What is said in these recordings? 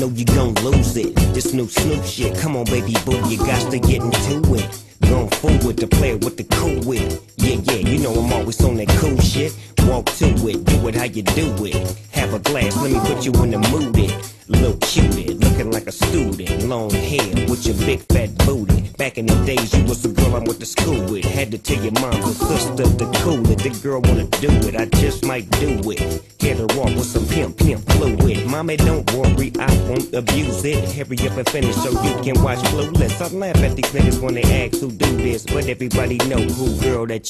know you gon' lose it. This new Snoop shit, come on, baby boo, you got to get into it. Going forward to play with the cool wit. Yeah, yeah, you know I'm always on that cool shit. Walk to it, do it how you do it. Have a glass, let me put you in the mood. It. Little cutie, looking like a student. Long hair with your big fat booty. Back in the days, you was the girl I went to school with. Had to tell your mom and sister the cool that the girl wanna do it. I just might do it. Get her off with some pimp, pimp fluid. Mommy, don't worry, I won't abuse it. Hurry up and finish so you can watch Clueless. I laugh at these niggas when they ask who do this, but everybody know who girl that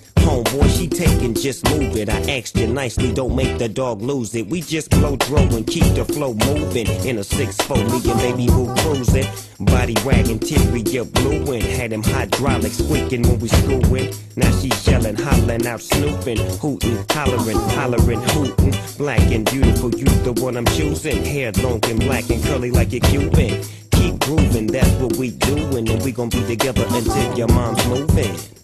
Homeboy, she taking, just move it. I asked you nicely, don't make the dog lose it. We just blow dro and keep the flow moving. In a 6-4, me and baby boo cruising. Body wagging, teary, get blueing. Had them hydraulics squeaking when we screwing. Now she yelling, hollering out, snooping, hooting, hollering, hollering, hooting. Black and beautiful, you the one I'm choosing. Hair long and black and curly like a Cuban. Keep grooving, that's what we doing. And we gon' be together until your mom's moving.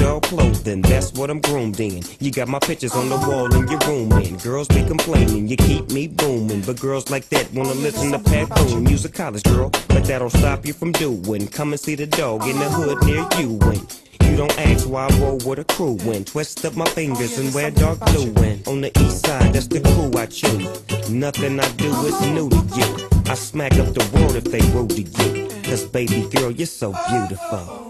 Dogg clothing, that's what I'm groomed in. You got my pictures on the wall in your room, and girls be complaining, you keep me booming. But girls like that wanna listen to Pat Boone, music college girl, but that don't stop you from doing. Come and see the dog in the hood near you. And you don't ask why I roll with a crew when twist up my fingers and wear dark blue. And on the east side, that's the crew I choose. Nothing I do is new to you. I smack up the world if they rude to you. Cause baby girl, you're so beautiful.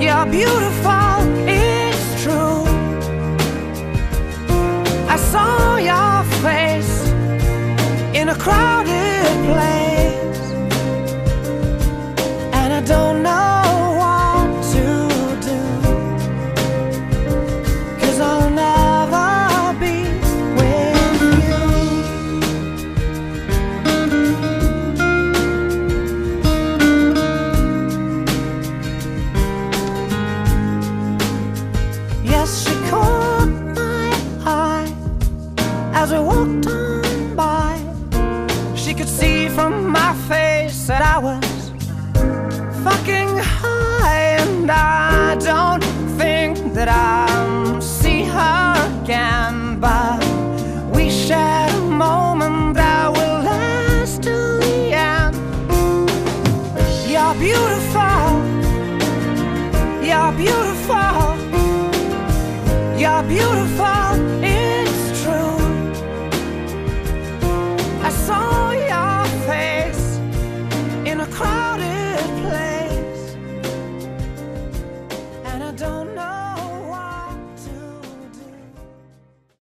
You're beautiful, it's true. I saw your face in a crowded place, high, and I don't think that I'll see her again. But we shared a moment that will last till the end. You're beautiful. You're beautiful. You're beautiful.